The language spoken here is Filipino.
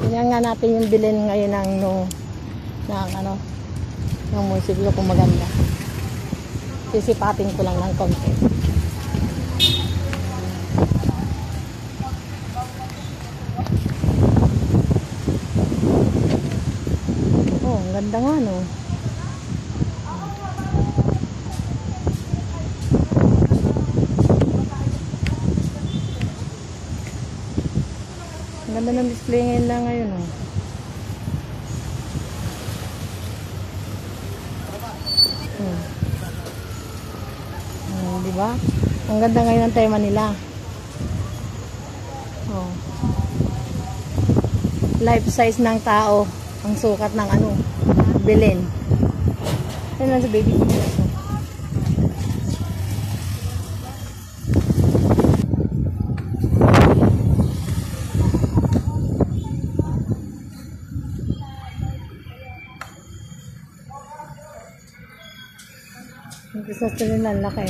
Tingnan nga natin yung bilin ngayon ng no, ng ano, ng musiklo kung maganda. Sisipatin ko lang ng konti. Oh, ang ganda nga no. Ang ganda ng display ngayon na ngayon oh. Hmm. Hmm, di ba? Ang ganda ngayon ng tema nila. Oh. Life size ng tao ang sukat ng ano, bilin. Ano lang sa baby Ang gusto nila, ang laki.